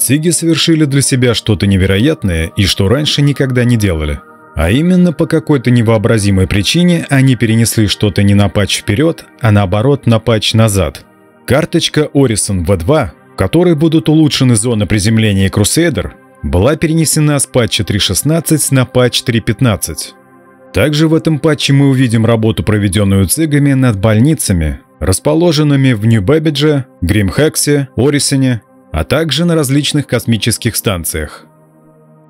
Циги совершили для себя что-то невероятное и что раньше никогда не делали. А именно по какой-то невообразимой причине они перенесли что-то не на патч вперед, а наоборот на патч назад. Карточка Orison V2, в которой будут улучшены зоны приземления Crusader, была перенесена с патча 3.16 на патч 3.15. Также в этом патче мы увидим работу, проведенную цигами над больницами, расположенными в Нью-Бэббидже, Гримхексе, Орисоне, а также на различных космических станциях.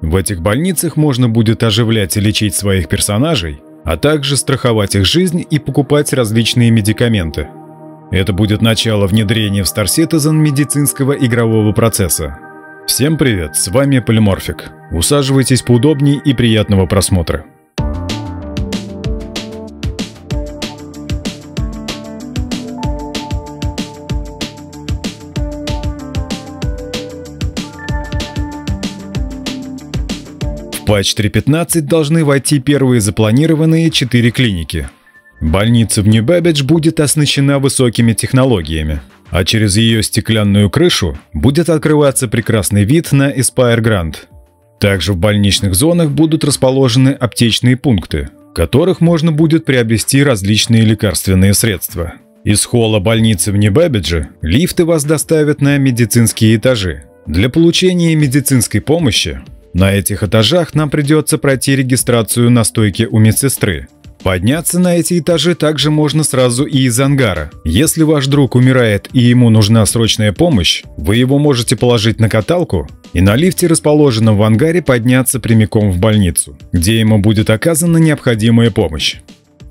В этих больницах можно будет оживлять и лечить своих персонажей, а также страховать их жизнь и покупать различные медикаменты. Это будет начало внедрения в Star Citizen медицинского игрового процесса. Всем привет, с вами Полиморфик. Усаживайтесь поудобнее и приятного просмотра. Патч 3.15 должны войти первые запланированные 4 клиники. Больница в Нью-Бэббидж будет оснащена высокими технологиями, а через ее стеклянную крышу будет открываться прекрасный вид на Aspire Grand. Также в больничных зонах будут расположены аптечные пункты, в которых можно будет приобрести различные лекарственные средства. Из холла больницы в Нью-Бэббидже лифты вас доставят на медицинские этажи. Для получения медицинской помощи на этих этажах нам придется пройти регистрацию на стойке у медсестры. Подняться на эти этажи также можно сразу и из ангара. Если ваш друг умирает и ему нужна срочная помощь, вы его можете положить на каталку и на лифте, расположенном в ангаре, подняться прямиком в больницу, где ему будет оказана необходимая помощь.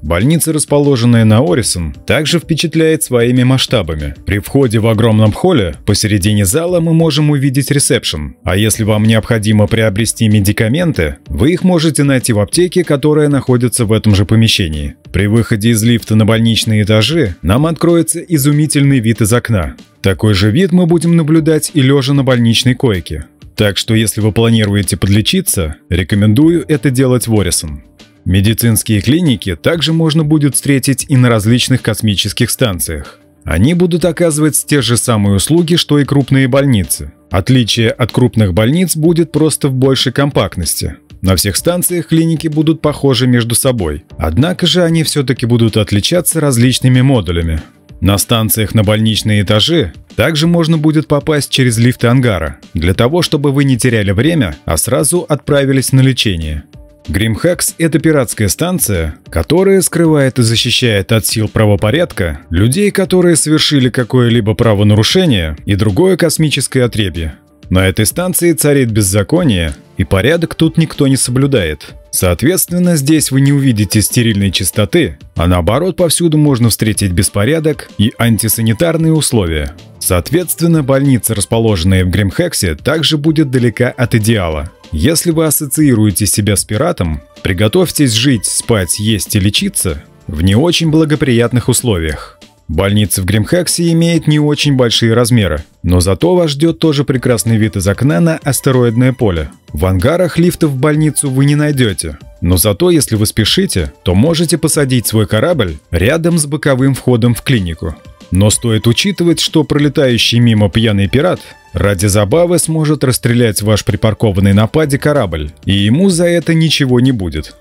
Больница, расположенная на Орисон, также впечатляет своими масштабами. При входе в огромном холле посередине зала мы можем увидеть ресепшн, а если вам необходимо приобрести медикаменты, вы их можете найти в аптеке, которая находится в этом же помещении. При выходе из лифта на больничные этажи нам откроется изумительный вид из окна. Такой же вид мы будем наблюдать и лежа на больничной койке. Так что если вы планируете подлечиться, рекомендую это делать в Орисон. Медицинские клиники также можно будет встретить и на различных космических станциях. Они будут оказывать те же самые услуги, что и крупные больницы. Отличие от крупных больниц будет просто в большей компактности. На всех станциях клиники будут похожи между собой. Однако же они все-таки будут отличаться различными модулями. На станциях на больничные этажи также можно будет попасть через лифты ангара, для того, чтобы вы не теряли время, а сразу отправились на лечение. Гримхакс – это пиратская станция, которая скрывает и защищает от сил правопорядка людей, которые совершили какое-либо правонарушение и другое космическое отребье. На этой станции царит беззаконие, и порядок тут никто не соблюдает. Соответственно, здесь вы не увидите стерильной чистоты, а наоборот повсюду можно встретить беспорядок и антисанитарные условия. Соответственно, больница, расположенная в Гримхексе, также будет далека от идеала. Если вы ассоциируете себя с пиратом, приготовьтесь жить, спать, есть и лечиться в не очень благоприятных условиях. Больница в Гримхексе имеет не очень большие размеры, но зато вас ждет тоже прекрасный вид из окна на астероидное поле. В ангарах лифтов в больницу вы не найдете, но зато если вы спешите, то можете посадить свой корабль рядом с боковым входом в клинику. Но стоит учитывать, что пролетающий мимо пьяный пират ради забавы сможет расстрелять ваш припаркованный на паде корабль, и ему за это ничего не будет.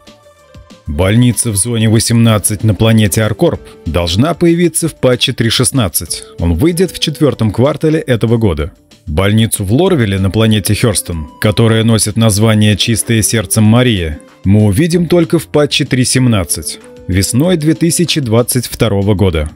Больница в зоне 18 на планете Аркорп должна появиться в патче 3.16. Он выйдет в четвертом квартале этого года. Больницу в Лорвеле на планете Хёрстон, которая носит название «Чистое сердцем Мария», мы увидим только в патче 3.17, весной 2022 года.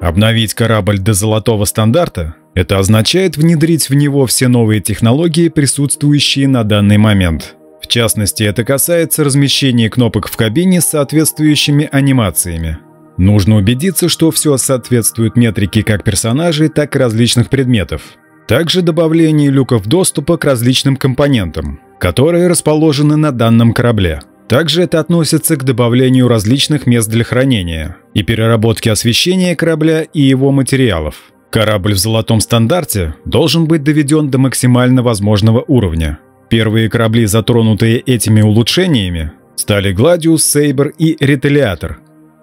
Обновить корабль до золотого стандарта – это означает внедрить в него все новые технологии, присутствующие на данный момент. В частности, это касается размещения кнопок в кабине с соответствующими анимациями. Нужно убедиться, что все соответствует метрике как персонажей, так и различных предметов. Также добавление люков доступа к различным компонентам, которые расположены на данном корабле – также это относится к добавлению различных мест для хранения и переработке освещения корабля и его материалов. Корабль в золотом стандарте должен быть доведен до максимально возможного уровня. Первые корабли, затронутые этими улучшениями, стали Гладиус, Сейбр и Реталиатор.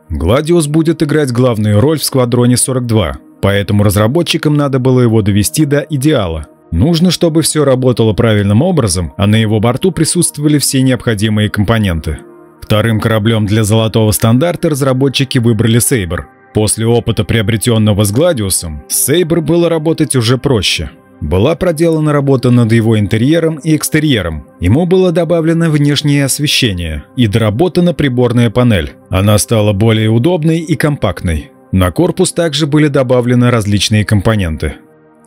Гладиус будет играть главную роль в Сквадроне 42, поэтому разработчикам надо было его довести до идеала. Нужно, чтобы все работало правильным образом, а на его борту присутствовали все необходимые компоненты. Вторым кораблем для золотого стандарта разработчики выбрали Сейбр. После опыта, приобретенного с Гладиусом, Сейбр было работать уже проще. Была проделана работа над его интерьером и экстерьером. Ему было добавлено внешнее освещение и доработана приборная панель. Она стала более удобной и компактной. На корпус также были добавлены различные компоненты.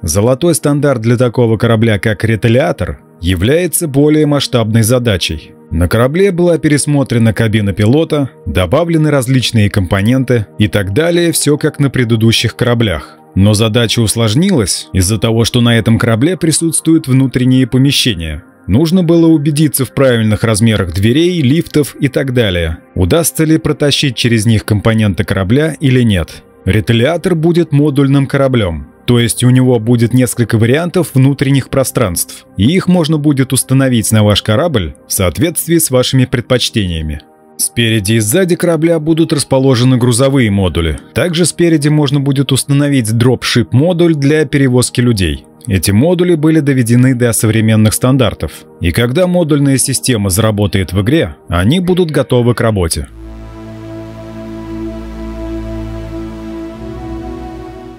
Золотой стандарт для такого корабля, как «Реталиатор», является более масштабной задачей. На корабле была пересмотрена кабина пилота, добавлены различные компоненты и так далее, все как на предыдущих кораблях. Но задача усложнилась из-за того, что на этом корабле присутствуют внутренние помещения. Нужно было убедиться в правильных размерах дверей, лифтов и так далее. Удастся ли протащить через них компоненты корабля или нет. Реталиатор будет модульным кораблем, то есть у него будет несколько вариантов внутренних пространств, и их можно будет установить на ваш корабль в соответствии с вашими предпочтениями. Спереди и сзади корабля будут расположены грузовые модули. Также спереди можно будет установить дропшип модуль для перевозки людей. Эти модули были доведены до современных стандартов, и когда модульная система заработает в игре, они будут готовы к работе.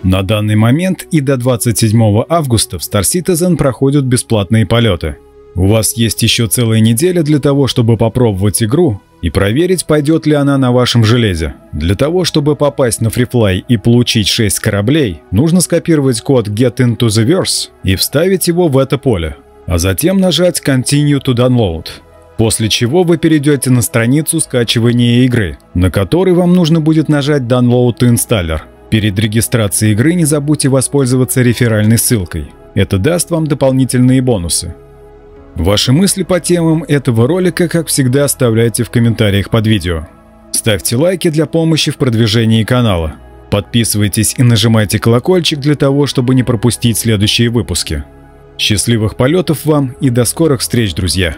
На данный момент и до 27 августа в Star Citizen проходят бесплатные полеты. У вас есть еще целая неделя для того, чтобы попробовать игру и проверить, пойдет ли она на вашем железе. Для того, чтобы попасть на FreeFly и получить 6 кораблей, нужно скопировать код Get into the Verse и вставить его в это поле, а затем нажать Continue to Download. После чего вы перейдете на страницу скачивания игры, на которой вам нужно будет нажать Download Installer. Перед регистрацией игры не забудьте воспользоваться реферальной ссылкой. Это даст вам дополнительные бонусы. Ваши мысли по темам этого ролика, как всегда, оставляйте в комментариях под видео. Ставьте лайки для помощи в продвижении канала. Подписывайтесь и нажимайте колокольчик для того, чтобы не пропустить следующие выпуски. Счастливых полетов вам и до скорых встреч, друзья!